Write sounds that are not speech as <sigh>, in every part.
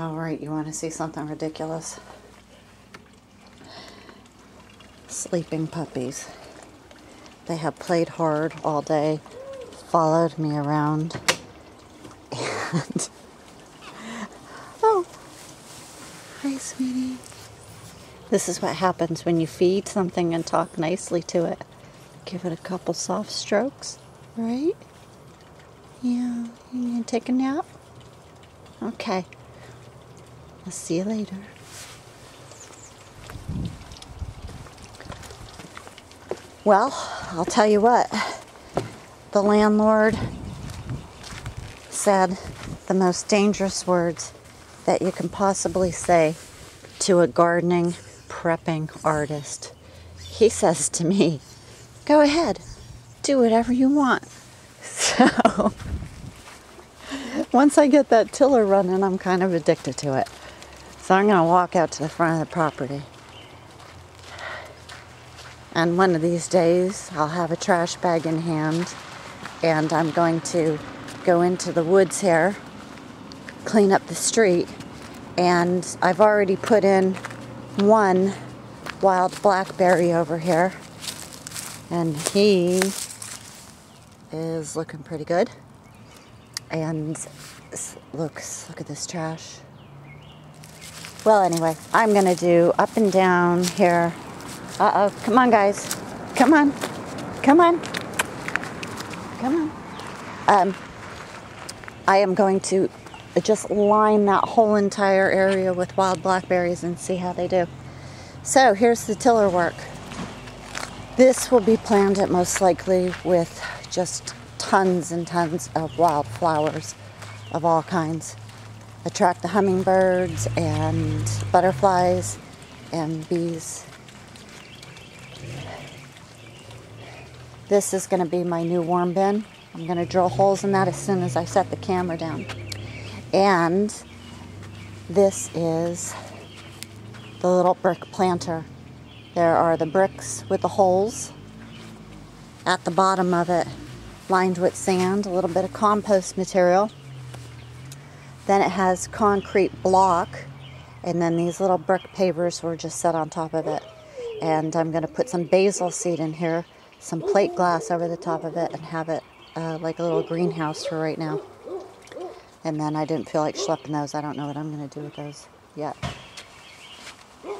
All right, you want to see something ridiculous? Sleeping puppies. They have played hard all day, followed me around, and <laughs> oh, hi, sweetie. This is what happens when you feed something and talk nicely to it. Give it a couple soft strokes, right? Yeah, you to take a nap? Okay. I'll see you later. Well, I'll tell you what. The landlord said the most dangerous words that you can possibly say to a gardening, prepping artist. He says to me, Go ahead, do whatever you want. <laughs> So, once I get that tiller running, I'm kind of addicted to it. So, I'm going to walk out to the front of the property. And one of these days, I'll have a trash bag in hand and I'm going to go into the woods here, clean up the street, and I've already put in one wild blackberry over here, and he is looking pretty good. And looks, look at this trash. Well, anyway, I'm gonna do up and down here. Uh oh, come on, guys. Come on, come on. Come on. Um, I am going to just line that whole entire area with wild blackberries and see how they do. So here's the tiller work. This will be planted most likely with just tons and tons of wild flowers of all kinds. Attract the hummingbirds and butterflies and bees This is going to be my new worm bin. I'm going to drill holes in that as soon as I set the camera down. And this is the little brick planter. There are the bricks with the holes at the bottom of it, lined with sand, a little bit of compost material. Then it has concrete block, and then these little brick pavers were just set on top of it. And I'm going to put some basil seed in here some plate glass over the top of it and have it uh, like a little greenhouse for right now. And then I didn't feel like schlepping those. I don't know what I'm going to do with those yet.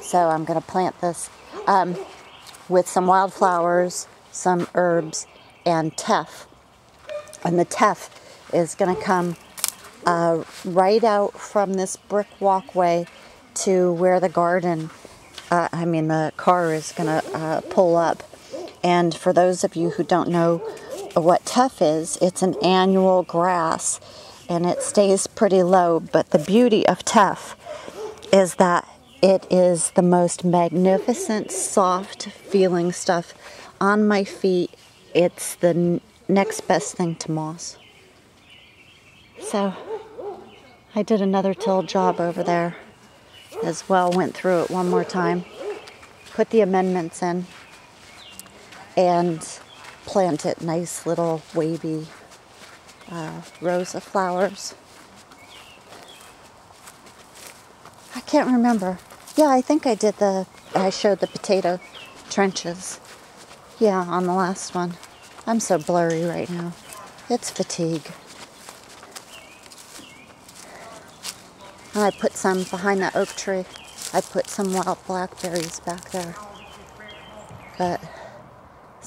So I'm going to plant this um, with some wildflowers, some herbs, and teff. And the teff is going to come uh, right out from this brick walkway to where the garden, uh, I mean, the car is going to uh, pull up. And for those of you who don't know what teff is, it's an annual grass and it stays pretty low. But the beauty of teff is that it is the most magnificent, soft feeling stuff on my feet. It's the next best thing to moss. So I did another till job over there as well, went through it one more time, put the amendments in and plant it nice little wavy uh, rows of flowers. I can't remember. Yeah, I think I did the, I showed the potato trenches. Yeah, on the last one. I'm so blurry right now. It's fatigue. And I put some behind that oak tree. I put some wild blackberries back there. But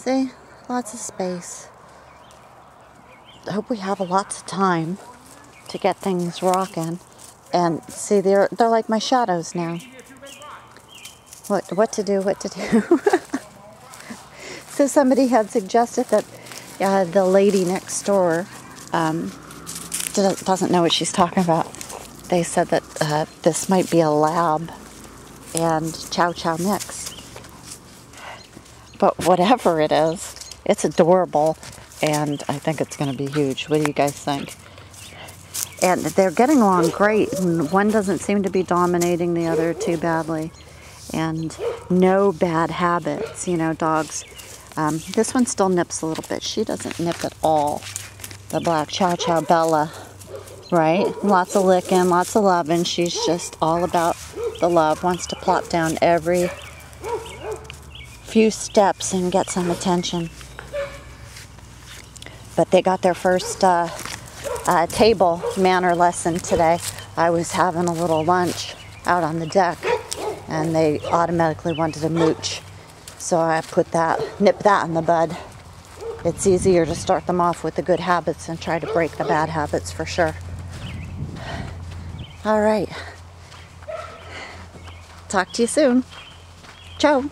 See, lots of space. I hope we have lots of time to get things rocking. And see, they're they're like my shadows now. What what to do? What to do? <laughs> so somebody had suggested that uh, the lady next door um, doesn't know what she's talking about. They said that uh, this might be a lab and chow chow mix. But whatever it is, it's adorable and I think it's going to be huge. What do you guys think? And they're getting along great. And one doesn't seem to be dominating the other too badly. And no bad habits, you know, dogs. Um, this one still nips a little bit. She doesn't nip at all. The black Chow Chow Bella right? Lots of licking, lots of loving. She's just all about the love, wants to plop down every few steps and get some attention. But they got their first uh, uh, table manner lesson today. I was having a little lunch out on the deck and they automatically wanted a mooch. So I put that, nip that in the bud. It's easier to start them off with the good habits and try to break the bad habits for sure. All right. Talk to you soon. Ciao.